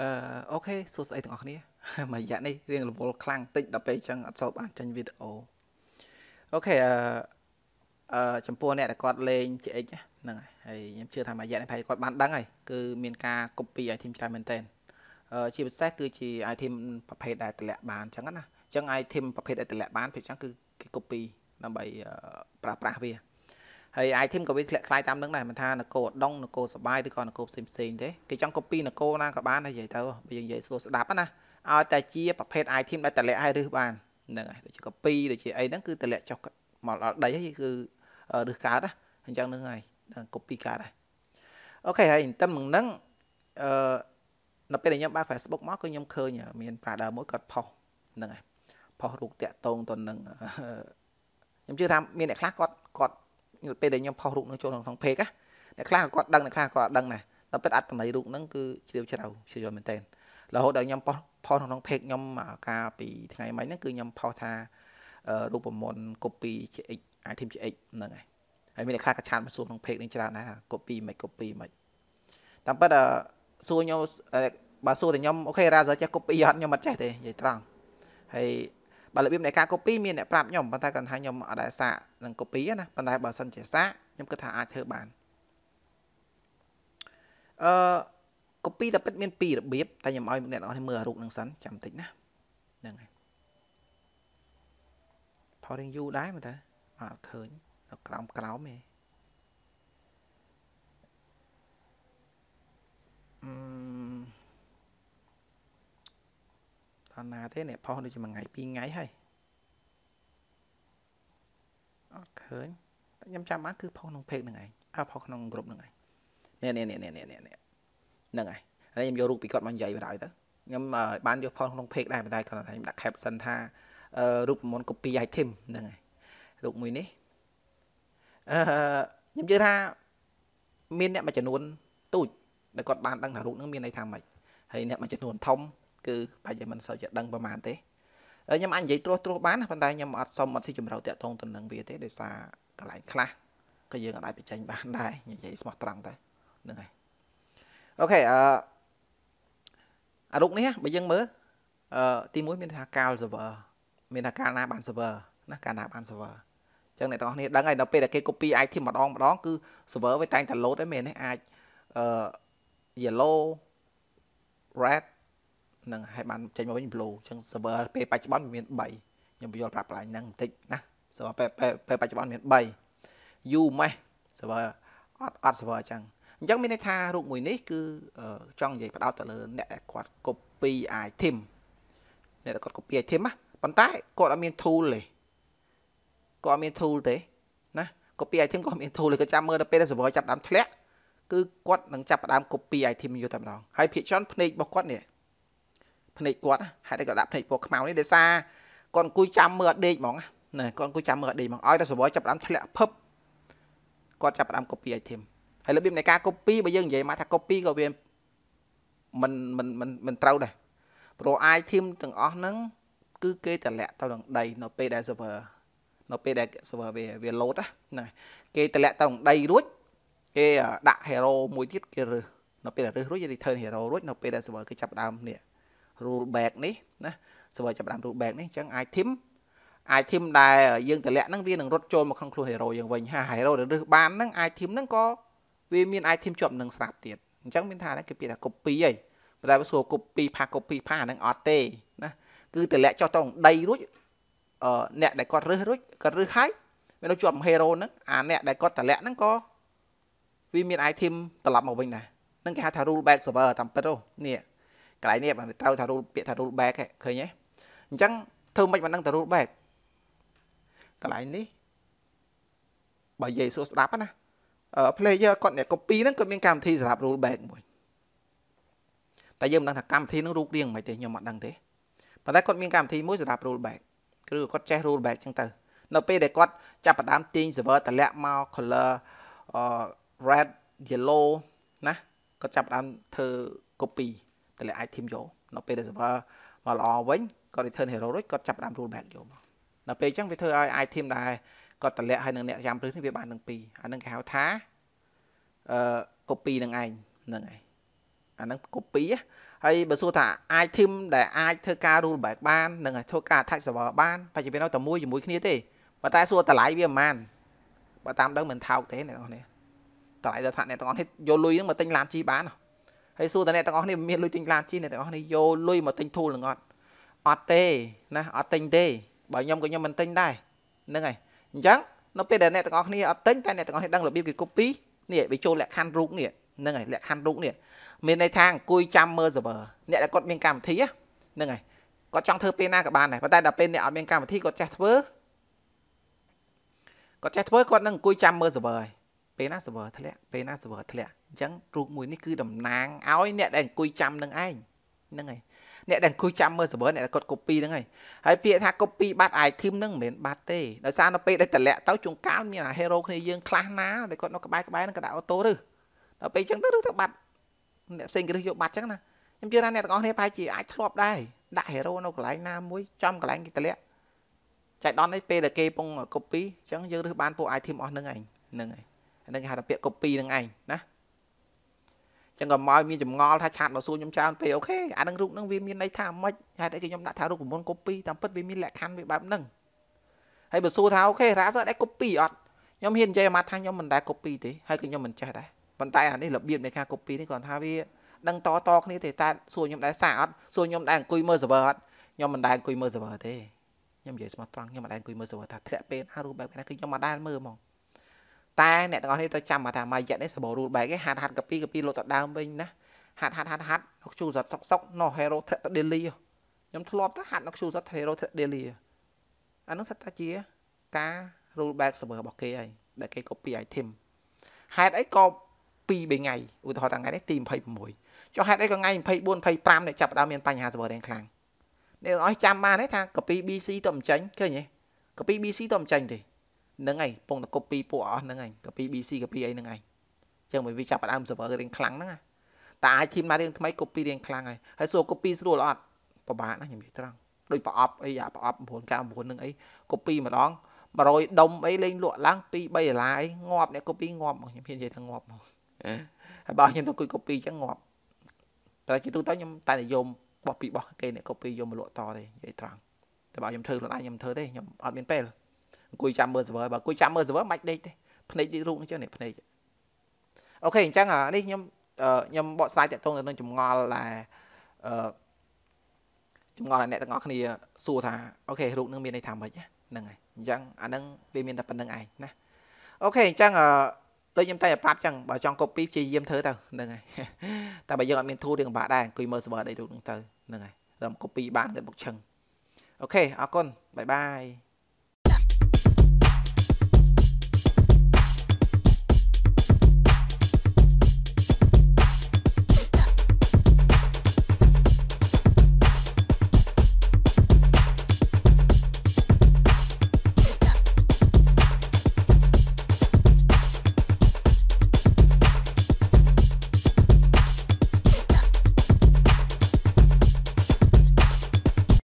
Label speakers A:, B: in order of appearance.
A: អឺ OK សួស្តីទាំងអស់គ្នាមួយរយៈនេះរៀងរវល់ខ្លាំងតិចដល់ពេលអញ្ចឹងអត់សូវបានចេញវីដេអូ OK អឺអឺចំពោះអ្នកដែលគាត់លេង JX ហ្នឹងហើយហើយខ្ញុំជឿថាមួយរយៈនេះប្រហែលគាត់បានដឹងហើយគឺមានការ copy item ច្រើនមែនតើអឺជាពិសេសគឺជា item ប្រភេទដែលទម្លាក់បានអញ្ចឹងណាអញ្ចឹង item ប្រភេទដែលទម្លាក់បានពេលអញ្ចឹងគឺគេ copy ដើម្បីប្រើប្រាស់វា ហើយ item ក៏វាធ្លាក់ខ្លាយតាមនឹងដែរមិនថានគរដងនគរសបាយឬក៏នគរផ្សេងផ្សេងទេគេចង់ copy នគរណាក៏បានដែរនិយាយទៅបើយើងនិយាយស្រួលស្ដាប់ណាឲ្យតែជាប្រភេទ item ដែលតម្លាក់ឲ្យរឹសបានហ្នឹងហើយដូចជា copy ដូចជាអីហ្នឹងគឺតម្លាក់ចុះមកដល់ដីហើយគឺរឹសកើតណាអញ្ចឹងហ្នឹងហើយ copy កើតហើយអូខេហើយតាមនឹងហ្នឹងអឺនៅពេលដែលខ្ញុំបើក Facebook មកគឺខ្ញុំឃើញមាន brother មួយគាត់ផុសហ្នឹងហើយផុសរូបតាក់តងទៅនឹងខ្ញុំជឿថាមានអ្នកខ្លះគាត់គាត់ ពេលដែលខ្ញុំផុសរូបនឹងចូលក្នុង page ណាអ្នកខ្លះគាត់ដឹងអ្នកខ្លះគាត់អត់ដឹងដែរតែពិតអត្តន័យរូបហ្នឹងគឺជ្រាវជ្រៅជ្រាវមែនតើរហូតដល់ខ្ញុំផុសផុសក្នុង page ខ្ញុំកាលពីថ្ងៃមិញហ្នឹងគឺខ្ញុំផុសថារូបមន្ត copy GX item GX ហ្នឹងហើយហើយមានអ្នកខ្លះក៏ឆាតមកសួរក្នុង page នឹងច្រើនដែរថា copy មិន copy មិនតាមពិតសួរខ្ញុំបើសួរតែខ្ញុំអូខេរ៉ាសើចេះ copy អត់ខ្ញុំអត់ចេះទេនិយាយត្រង់ហើយ បើរបៀបនៃការ copy មានអ្នកប្រាប់ខ្ញុំប៉ុន្តែគាត់ថាខ្ញុំអត់ដែលសាកនឹង copy ណាប៉ុន្តែបើសិនជាសាកខ្ញុំគិតថាអាចធ្វើបានអឺ copy តែពិតមានពីររបៀបតែខ្ញុំឲ្យអ្នកនរគ្នាមើលរូបនឹងសិនចាំតិចណាហ្នឹងហើយផោរៀងយូរដែរមើលតើអត់ឃើញនៅក្រោមក្រោមទេអឺ ដល់ណាទេអ្នកផុសដូចជាមួយថ្ងៃ2ថ្ងៃហើយអត់ឃើញខ្ញុំចាំបានគឺផុសក្នុង page ហ្នឹងឯងអើផុសក្នុង group ហ្នឹងឯងនេះនេះនេះនេះនេះនេះហ្នឹងហើយហើយខ្ញុំយករូបពីគាត់មកនិយាយបណ្ដោយទៅខ្ញុំបានយកផុសក្នុង page ដែរប៉ុន្តែគាត់ថាខ្ញុំដាក់ caption ថារូបមន្ត copy item ហ្នឹងហើយរូបមួយនេះអឺខ្ញុំជឿថាមានអ្នកមួយចំនួនទូចដែលគាត់បានដឹងថារូបហ្នឹងមានន័យថាម៉េចហើយអ្នកមួយចំនួនធំ គឺបាច់តែមិនសូវជាដឹងប្រហែលទេខ្ញុំអាចនិយាយត្រួសត្រាសបានប៉ុន្តែខ្ញុំអត់សុំអត់ស៊ីជម្រៅតាក់ទងទៅនឹងវាទេដោយសារកន្លែងខ្លះក៏យើងអាចបញ្ចេញបានដែរនិយាយស្មោះត្រង់ទៅហ្នឹងហើយអូខេអឺអារូបនេះបើយើងមើលអឺទី1មានថាកាល server មានថាកាលណាបាន server ណាកាលណាបាន server អញ្ចឹងអ្នកទាំងអស់គ្នាដឹងហើយដល់ពេលដែលគេ copy item ម្ដងម្ដងគឺ server វាតែងតែ load ហ្នឹងមែនទេអាចអឺ yellow red នឹងឲ្យបានចេញមកវិញ blue អញ្ចឹង server ពេលបច្ចុប្បន្នមាន3ខ្ញុំបញ្យល់ប្រាប់ប្លាញហ្នឹងបន្តិចណា server ពេលពេលបច្ចុប្បន្នមាន3 U mesh server អត់អត់ server អញ្ចឹងអញ្ចឹងមានន័យថារូបមួយនេះគឺចង់និយាយផ្ដោតទៅលើអ្នកគាត់ copy item អ្នកគាត់ copy item ណាប៉ុន្តែគាត់អត់មាន tool ទេគាត់អត់មាន tool ទេណា copy item គាត់មាន tool ទេគាត់ចាំមើលដល់ពេលដែល server ចាប់ដើមធ្លាក់គឺគាត់នឹងចាប់ដើម copy item យកតែម្ដងហើយភាគច្រើនភ្នែករបស់គាត់នេះ ភ្នែកគាត់ហេតុអីក៏ដាក់ភ្នែកពណ៌ខ្មៅនេះដោយសារគាត់អង្គុយចាំមើលអត់ដេកហ្មងណាគាត់អង្គុយចាំមើលអត់ដេកហ្មងឲ្យតែសវយចាប់ដើមធ្លាក់ភឹបគាត់ចាប់ដើម copy item ហើយរបៀបនៃការ copy បើយើងនិយាយមកថា copy ក៏វាមិនមិនមិនមិនត្រូវដែរព្រោះ item ទាំងអស់ហ្នឹងគឺគេតម្លាក់ទៅនឹងដីនៅពេលដែល server នៅពេលដែល server វាវា load ណាគេតម្លាក់ទៅនឹងដីរួចគេដាក់ hero មួយទៀតគេរើសនៅពេលដែលរើសរួចគេ return hero រួចនៅពេលដែល server គេចាប់ដើមនេះ rule back នេះណា server ចាប់ដើម rule back នេះអញ្ចឹង item item ដែលយើងតម្លាក់ហ្នឹងវានឹងរត់ចូលមកក្នុងខ្លួន hero យើងវិញហើយ hero ដែលរើសបានហ្នឹង item ហ្នឹងក៏វាមាន item ជាប់នឹងស្រាប់ទៀតអញ្ចឹងមានថាគេពាក្យថា copy ហីប៉ុន្តែវាសួរ copy ផា copy ផាអាហ្នឹងអត់ទេណាគឺតម្លាក់ចុះទៅដីរួចអឺអ្នកដែលគាត់រើសរួចគាត់រើសហើយវានៅជាប់ hero ហ្នឹងអាអ្នកដែលគាត់តម្លាក់ហ្នឹងក៏វាមាន item ត្រឡប់មកវិញដែរនឹងគេហៅថា rule back server តាមពិតនេះ កន្លែងនេះបានត្រូវថា rule ពាក្យថា rule back ឃើញទេអញ្ចឹងធ្វើមិនមិនដឹងតែ rule back កន្លែងនេះបើនិយាយសួរស្ដាប់ណា player គាត់អ្នក copy ហ្នឹងគាត់មានកម្មវិធីសម្រាប់ rule back មួយតែយើងមិនដឹងថាកម្មវិធីហ្នឹងរូបរាងមិនទេខ្ញុំអត់ដឹងទេប៉ុន្តែគាត់មានកម្មវិធីមួយសម្រាប់ rule back ឬគាត់ចេះ rule back ចឹងទៅនៅពេលដែលគាត់ចាប់ផ្ដើមទាញ server តម្លាក់មក color red yellow ណាគាត់ចាប់ផ្ដើមធ្វើ copy តម្លាក់ item យកនៅពេលដែល server មកល្អវិញគាត់ return hero រួចគាត់ចាប់ដើម roll back យកមកដល់ពេលអញ្ចឹងវាធ្វើឲ្យ item ដែលគាត់តម្លាក់ឲ្យនឹងអ្នកចាំព្រឹសនេះវាបានទាំងពីរអានឹងគេហៅថាអឺ copy នឹងឯងហ្នឹងហើយអាហ្នឹង copy ហើយបើសួរថាអាច team ដែលអាចធ្វើការ rule back បាននឹងធ្វើការ attack server បានបច្ចុប្បន្ននៅតែមួយជាមួយគ្នាទេប៉ុន្តែសួរតម្លៃវាប្រហែលបើតាមដឹងមិនថោកទេអ្នកនរគ្នាតម្លៃដល់ថាអ្នកទាំងអស់នេះយកលុយហ្នឹងមកទិញឡានជីបានហើ យសួរតែអ្នកទាំងអស់នេះមានលុយទិញឡានជីអ្នកទាំងអស់នេះយកលុយមកទិញ tool នឹងអត់អត់ទេណាអត់ទិញទេបើខ្ញុំក៏ខ្ញុំមិនទិញដែរហ្នឹងហើយអញ្ចឹងនៅពេលដែលអ្នកទាំងអស់គ្នាអត់ទិញតែអ្នកទាំងអស់គ្នាដឹងរបៀបគេ copy នេះវាចូលលក្ខខណ្ឌរូបនេះហ្នឹងហើយលក្ខខណ្ឌរូបនេះមានន័យថាអង្គុយចាំមើល server អ្នកដែលគាត់មានកម្មវិធីហ្នឹងហើយគាត់ចង់ធ្វើពេលណាក៏បានដែរប៉ុន្តែដល់ពេលអ្នកអត់មានកម្មវិធីគាត់ចេះធ្វើគាត់ចេះធ្វើគាត់នឹងអង្គុយចាំមើល server ហើយពេលណា server ធ្លាក់ពេលណា server ធ្លាក់ អញ្ចឹងរូបមួយនេះគឺតំណាងឲ្យអ្នកដែលអង្គុយចាំនឹងឯងហ្នឹងហើយអ្នកដែលអង្គុយចាំមើល server អ្នកដែលគាត់ copy ហ្នឹងហើយហើយពាក្យថា copy បាត់ item ហ្នឹងមិនមែនបាត់ទេដោយសារនៅពេលដែលតម្លាក់ទៅជួនកាលមានអា hero គ្នាយើងខ្លះណាដែលគាត់នៅក្បែរក្បែរហ្នឹងក៏ដាក់អូតូឬដល់ពេលអញ្ចឹងទៅឬទៅបាត់អ្នកផ្សេងគេយកបាត់អញ្ចឹងណាខ្ញុំជឿថាអ្នកទាំងអស់គ្នាប្រហែលជាអាចធ្លាប់ដែរដាក់ hero នៅកន្លែងណាមួយចំកន្លែងគេតម្លាក់ចែកដននេះពេលដែលគេពង copy អញ្ចឹងយើងរើសបានពួក item អស់ហ្នឹងឯងហ្នឹងហើយហ្នឹងគេហៅថាពាក្យ copy ហ្នឹងឯងណា ចឹងក៏មកមានចម្ងល់ថា chat មកសួរខ្ញុំច្រើនពេក OK អានឹងរូបហ្នឹងវាមានន័យថាម៉េចហេតុអីគេខ្ញុំដាក់ថារូបមន្ត copy តាមពិតវាមានលក្ខខណ្ឌវាបែបហ្នឹងហើយបើសួរថា OK រ៉ាសអត់ដែរ copy អត់ខ្ញុំហ៊ាននិយាយអាម៉ាត់ថាខ្ញុំមិនដែរ copy ទេហើយក៏ខ្ញុំមិនចេះដែរប៉ុន្តែអានេះរបៀបនៃការ copy នេះគ្រាន់ថាវាដឹងតតគ្នាទេតែសួរខ្ញុំដែរសាអត់សួរខ្ញុំដែរអង្គុយមើល server អត់ខ្ញុំមិនដែរអង្គុយមើល server ទេខ្ញុំនិយាយស្មោះត្រង់ខ្ញុំមិនដែរអង្គុយមើល server ថាធ្លាក់ពេលណារូបបែបណាគឺខ្ញុំមិនដែរមើលហ្មង តែអ្នកទាំងអស់នេះទៅចាំថាមួយរយៈនេះសបោ rule back ឯងហាត់ហាត់កាពីកាពីលោតទៅដើមវិញណាហាត់ហាត់ហាត់ហាត់នៅជួសតសុកសុកណោះ hero ធាក់ទៅ daily ខ្ញុំធ្លាប់ទៅហាត់នៅជួសត hero ធាក់ daily អានឹងសិតថាជាការ rule back server របស់គេហើយដែលគេ copy item ហេតុអីក៏2 3ថ្ងៃឧទាហរណ៍ថ្ងៃនេះទី26ចុះហេតុអីក៏ថ្ងៃ24 25នេះចាប់ដើមមានបញ្ហា server រៀងខ្លាំងអ្នកឲ្យចាំបានទេថា copy BC ទៅមិនចាញ់ឃើញទេ copy BC ទៅមិនចាញ់ទេ ហ្នឹងហើយពងតែ copy ពួកអស់ហ្នឹងហើយ copy BC copy អីហ្នឹងហើយអញ្ចឹងវាចាប់ដើម server រៀងខ្លាំងហ្នឹងណាតែអាចធីមណារៀងថ្មី copy រៀងខ្លាំងហើយហើយសួរ copy ស្រួលអត់ពិបាកណាខ្ញុំនិយាយត្រង់ដូចប្រអប់អីអាប្រអប់999នឹងអី copy ម្ដង100ដុំអីលេងលក់ឡើង2 3ដុល្លារអីងាប់អ្នក copy ងាប់មកខ្ញុំហ៊ាននិយាយថាងាប់មកហើយបើខ្ញុំទៅគួយ copy អញ្ចឹងងាប់តែជាទូទៅខ្ញុំតែនិយមបោះពីបោះគេអ្នក copy យកមកលក់តទេនិយាយត្រង់តែបើខ្ញុំធ្វើខ្លួនឯងខ្ញុំធ្វើទេខ្ញុំអត់មានពេល អង្គុយចាំមើល server បើអង្គុយចាំមើល server មិនដេកទេភ្នែករូបនេះចឹងនេះភ្នែក OK អញ្ចឹងនេះខ្ញុំខ្ញុំបកស្រាយតកតងទៅនឹងចម្ងល់ដែលអឺចម្ងល់ដែលអ្នកទាំងអស់គ្នាសួរថា OK រូបនឹងមានន័យថាម៉េចហ្នឹងហើយអញ្ចឹងអានឹងវាមានតែប៉ុណ្្នឹងឯងណា OK អញ្ចឹងអឺដូចខ្ញុំតែប្រាប់ចឹងបើចង់ copy ព្យាយាមធ្វើទៅហ្នឹងហើយតែបើយើងអត់មាន tool រៀងបាក់ដែរអង្គុយមើល server ដៃរូបហ្នឹងទៅហ្នឹងហើយរំ copy បានគាត់បុកឆឹងអូខេអរគុណបាយបាយ